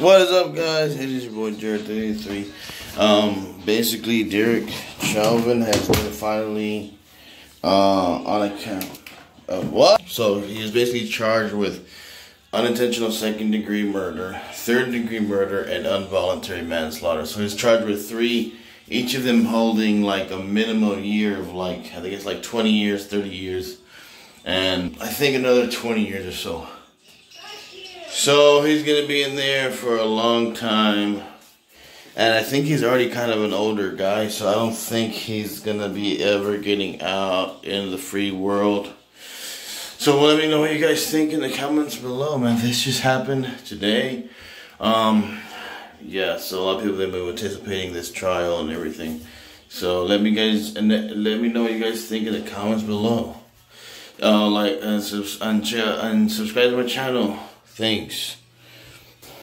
What is up, guys? It is your boy Jarred33. Um, basically, Derek Chauvin has been finally uh, on account of what? So he is basically charged with unintentional second degree murder, third degree murder, and involuntary manslaughter. So he's charged with three, each of them holding like a minimum year of like, I think it's like 20 years, 30 years, and I think another 20 years or so. So he's going to be in there for a long time. And I think he's already kind of an older guy, so I don't think he's going to be ever getting out in the free world. So let me know what you guys think in the comments below, man. This just happened today. Um, yeah, so a lot of people have been anticipating this trial and everything. So let me guys and let me know what you guys think in the comments below. Uh, like and, subs and, and subscribe to my channel. Thanks.